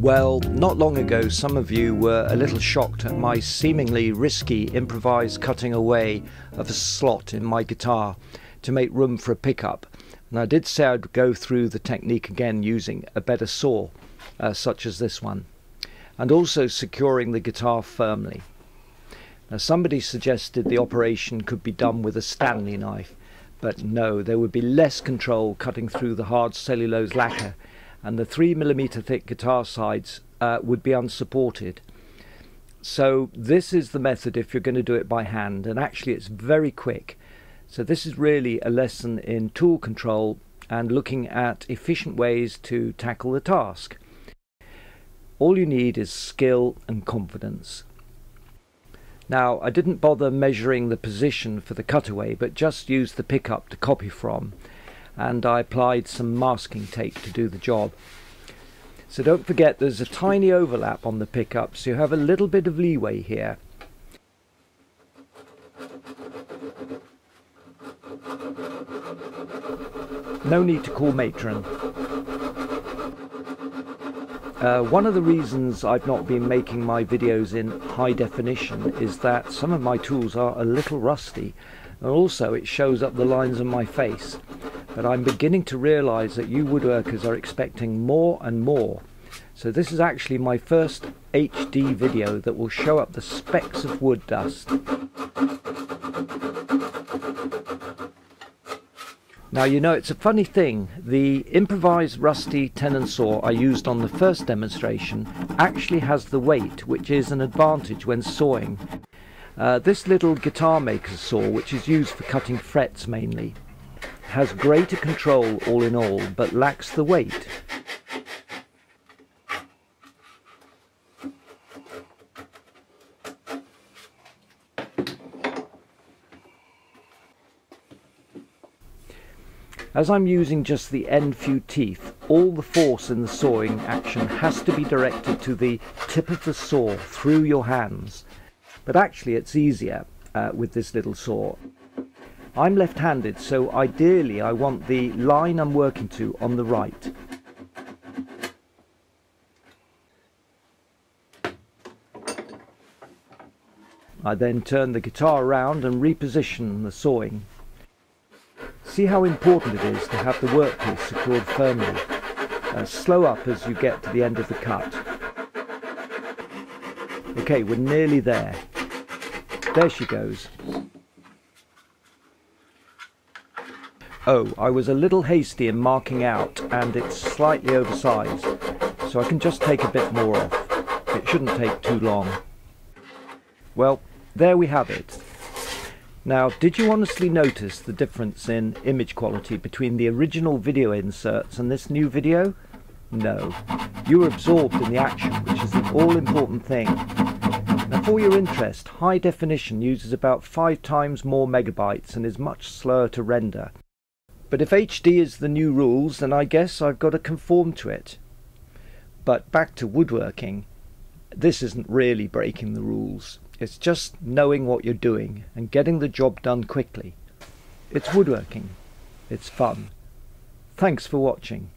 Well, not long ago, some of you were a little shocked at my seemingly risky improvised cutting away of a slot in my guitar to make room for a pickup. And I did say I'd go through the technique again using a better saw, uh, such as this one, and also securing the guitar firmly. Now, somebody suggested the operation could be done with a Stanley knife, but no, there would be less control cutting through the hard cellulose lacquer and the three millimeter thick guitar sides uh, would be unsupported. So this is the method if you're going to do it by hand and actually it's very quick. So this is really a lesson in tool control and looking at efficient ways to tackle the task. All you need is skill and confidence. Now I didn't bother measuring the position for the cutaway but just used the pickup to copy from and I applied some masking tape to do the job. So don't forget there's a tiny overlap on the pickup so you have a little bit of leeway here. No need to call matron. Uh, one of the reasons I've not been making my videos in high definition is that some of my tools are a little rusty and also it shows up the lines on my face but I'm beginning to realize that you woodworkers are expecting more and more. So this is actually my first HD video that will show up the specks of wood dust. Now you know it's a funny thing, the improvised rusty tenon saw I used on the first demonstration actually has the weight which is an advantage when sawing. Uh, this little guitar maker's saw which is used for cutting frets mainly has greater control all in all, but lacks the weight. As I'm using just the end few teeth, all the force in the sawing action has to be directed to the tip of the saw through your hands. But actually it's easier uh, with this little saw. I'm left-handed, so ideally I want the line I'm working to on the right. I then turn the guitar around and reposition the sawing. See how important it is to have the workpiece secured firmly. Uh, slow up as you get to the end of the cut. Okay, we're nearly there. There she goes. Oh, I was a little hasty in marking out and it's slightly oversized, so I can just take a bit more off. It shouldn't take too long. Well, there we have it. Now, did you honestly notice the difference in image quality between the original video inserts and this new video? No. You were absorbed in the action, which is the all-important thing. Now, for your interest, high definition uses about five times more megabytes and is much slower to render. But if HD is the new rules, then I guess I've got to conform to it. But back to woodworking, this isn't really breaking the rules. It's just knowing what you're doing and getting the job done quickly. It's woodworking. It's fun. Thanks for watching.